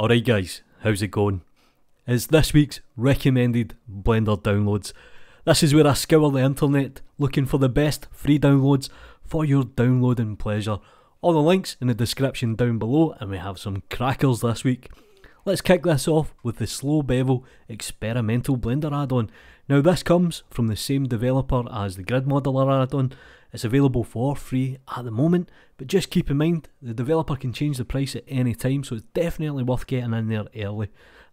Alright guys, how's it going? It's this week's recommended Blender downloads. This is where I scour the internet looking for the best free downloads for your downloading pleasure. All the links in the description down below and we have some crackers this week. Let's kick this off with the Slow Bevel Experimental Blender add-on. Now this comes from the same developer as the Grid Modeler add-on it's available for free at the moment, but just keep in mind the developer can change the price at any time, so it's definitely worth getting in there early.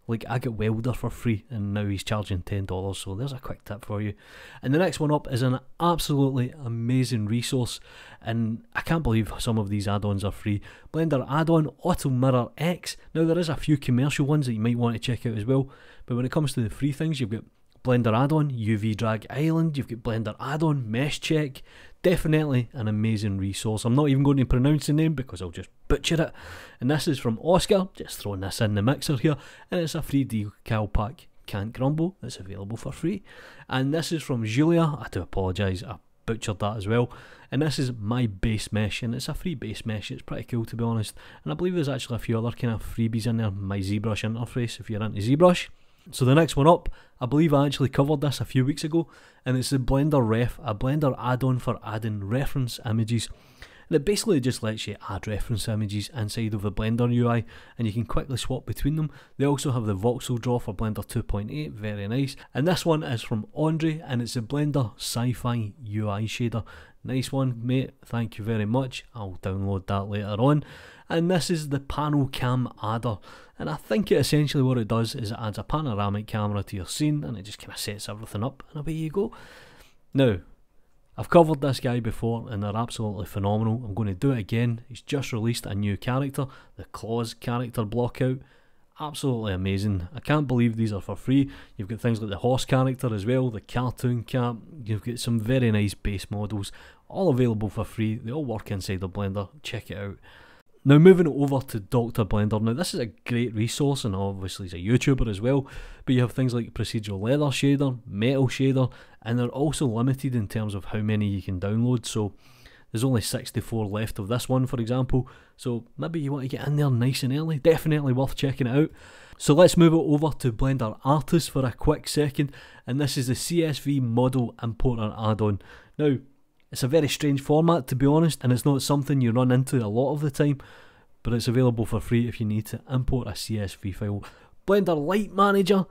Like I get Welder for free and now he's charging $10, so there's a quick tip for you. And the next one up is an absolutely amazing resource, and I can't believe some of these add ons are free. Blender add on Auto Mirror EX. Now, there is a few commercial ones that you might want to check out as well, but when it comes to the free things, you've got Blender add-on, UV Drag Island, you've got Blender add-on, Mesh Check, definitely an amazing resource. I'm not even going to pronounce the name because I'll just butcher it. And this is from Oscar, just throwing this in the mixer here, and it's a free decal pack. Can't grumble, it's available for free. And this is from Julia, I do apologise, I butchered that as well. And this is my base mesh, and it's a free base mesh. It's pretty cool to be honest. And I believe there's actually a few other kind of freebies in there. My ZBrush interface, if you're into ZBrush. So the next one up, I believe I actually covered this a few weeks ago, and it's the BlendRef, a Blender add-on for adding reference images. And it basically just lets you add reference images inside of the Blender UI and you can quickly swap between them. They also have the voxel draw for Blender 2.8, very nice. And this one is from Andre and it's a Blender Sci-Fi UI shader. Nice one mate, thank you very much. I'll download that later on. And this is the panel cam adder. And I think it essentially what it does is it adds a panoramic camera to your scene and it just kind of sets everything up and away you go. Now, I've covered this guy before and they're absolutely phenomenal. I'm going to do it again. He's just released a new character, the Klaus character blockout. Absolutely amazing. I can't believe these are for free. You've got things like the horse character as well, the cartoon cap. You've got some very nice base models, all available for free. They all work inside the Blender. Check it out. Now moving over to Dr. Blender. Now this is a great resource and obviously he's a YouTuber as well, but you have things like procedural leather shader, metal shader, and they're also limited in terms of how many you can download. So there's only 64 left of this one for example, so maybe you want to get in there nice and early, definitely worth checking out. So let's move it over to Blender Artist for a quick second, and this is the CSV Model Importer add-on. Now, it's a very strange format to be honest, and it's not something you run into a lot of the time, but it's available for free if you need to import a CSV file. Blender Light Manager,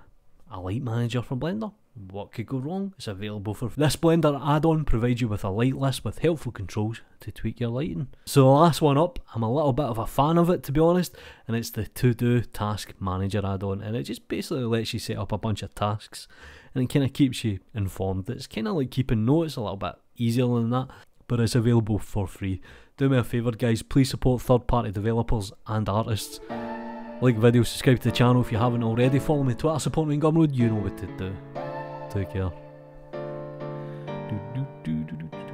a light manager from Blender. What could go wrong? It's available for this Blender add-on provides you with a light list with helpful controls to tweak your lighting. So the last one up, I'm a little bit of a fan of it to be honest, and it's the To Do Task Manager add-on, and it just basically lets you set up a bunch of tasks, and it kind of keeps you informed. It's kind of like keeping notes a little bit easier than that, but it's available for free. Do me a favour guys, please support third party developers and artists. Like video, subscribe to the channel if you haven't already, follow me on Twitter, support me in Gumroad, you know what to do. Take care. Do, do, do,